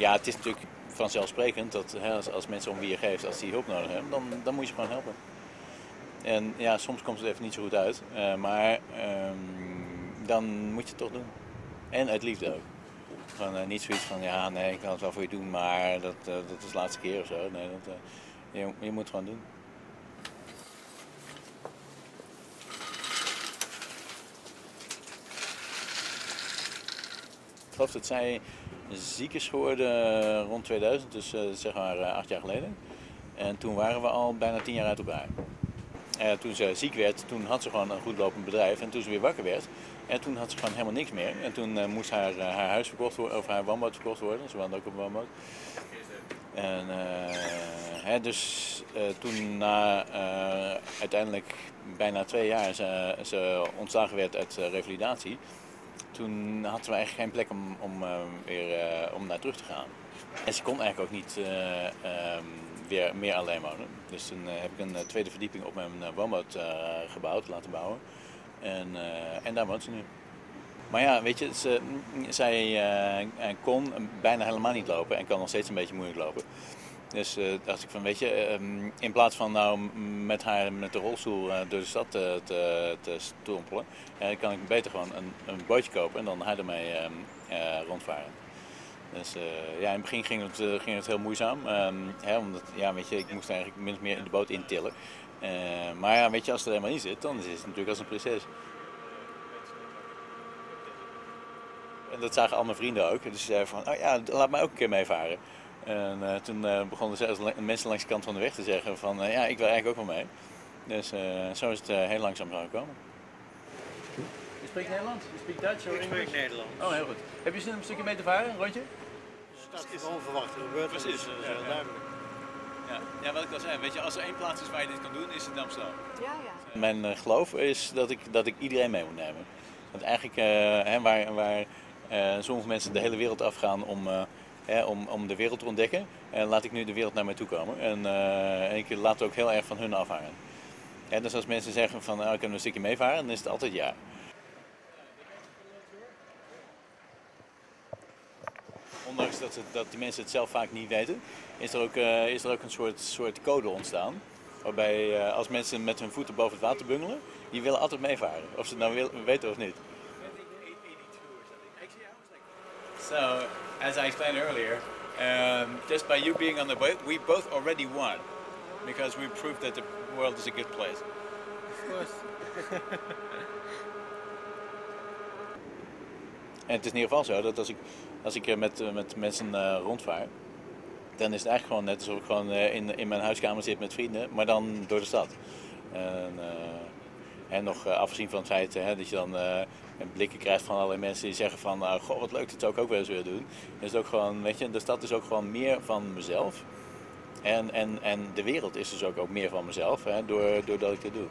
Ja, het is natuurlijk vanzelfsprekend dat hè, als, als mensen om wie je geeft, als die hulp nodig hebben, dan, dan moet je ze gewoon helpen. En ja, soms komt het even niet zo goed uit, eh, maar ehm, dan moet je het toch doen. En uit liefde ook. Gewoon eh, niet zoiets van, ja, nee, ik kan het wel voor je doen, maar dat, eh, dat is de laatste keer of zo. Nee, dat, je, je moet het gewoon doen. Ik geloof dat zij ziek is geworden rond 2000, dus zeg maar acht jaar geleden. En toen waren we al bijna tien jaar uit elkaar. Eh, toen ze ziek werd, toen had ze gewoon een goed lopend bedrijf. En toen ze weer wakker werd, en toen had ze gewoon helemaal niks meer. En toen eh, moest haar, eh, haar huis verkocht worden, of haar woonboot verkocht worden. Ze woonde ook op een woonboot. En eh, hè, dus eh, toen na eh, uiteindelijk bijna twee jaar ze, ze ontslagen werd uit eh, revalidatie, toen hadden we eigenlijk geen plek om, om, eh, weer eh, om naar terug te gaan. En ze kon eigenlijk ook niet eh, ehm, weer meer alleen wonen. Dus toen eh, heb ik een eh, tweede verdieping op mijn eh, woonboot gebouwd, laten bouwen. En, en daar woont ze nu. Maar ja, weet je, ze, zij eh, kon bijna helemaal niet lopen en kan nog steeds een beetje moeilijk lopen. Dus dacht ik van, weet je, ehm, in plaats van nou met haar met de rolstoel door de stad te, te, kan ik beter gewoon een, een bootje kopen en dan haar ermee ehm, eh, rondvaren. Dus eh, ja, in het begin ging het, eh, ging het heel moeizaam. ehm, hè, omdat, ja, weet je, ik moest eigenlijk min of meer in de boot intillen. Eh, maar ja, weet je, als het er helemaal in zit, dan is het natuurlijk als een prinses. En dat zagen al mijn vrienden ook. Dus ze zeiden van, oh ja, laat mij ook een keer meevaren. En eh, toen eh, begonnen zelfs mensen langs de kant van de weg te zeggen van, ja, ik wil eigenlijk ook wel mee. Dus eh, zo is het eh, heel langzaam gekomen. Je spreekt Nederlands? Je spreekt Duits? Ik spreek Nederlands. Oh, heel goed. Heb je zin om een stukje mee te varen, een rondje? Dat is onverwachte gebeurtenis, Precies, dat is ja, heel ja. duidelijk. Ja. ja, wat ik al zei, weet je, als er één plaats is waar je dit kan doen, is het Amsterdam. Ja, ja. Mijn eh, geloof is dat ik, dat ik iedereen mee moet nemen. Want eigenlijk, eh, hè, waar, waar eh, sommige mensen de hele wereld afgaan om, eh, hè, om, om de wereld te ontdekken, en laat ik nu de wereld naar mij toe komen. En, eh, en ik laat ook heel erg van hun afhangen. Hè, dus als mensen zeggen van, nou, kunnen we een stukje meevaren, dan is het altijd ja. Ondanks dat, het, dat die mensen het zelf vaak niet weten, is er ook, eh, is er ook een soort, soort code ontstaan. Waarbij eh, als mensen met hun voeten boven het water bungelen, die willen altijd meevaren. Of ze het nou wil- weten of niet. So, as I explained earlier, um, just by you being on the boat, we both already won. Because we proved that the world is a good place. En het is in ieder geval zo dat als ik, als ik eh, met, eh, met mensen eh, rondvaar, dan is het eigenlijk gewoon net alsof ik gewoon in, in mijn huiskamer zit met vrienden, maar dan door de stad. En, nog afgezien van het feit dat je dan eh, blikken krijgt van allerlei mensen die zeggen van, nou, goh, wat leuk, dat zou ik ook wel eens willen doen. Is het ook gewoon, weet je, de stad is ook gewoon meer van mezelf. En, en, en de wereld is dus ook, ook meer van mezelf, hè, door, doordat ik dit doe.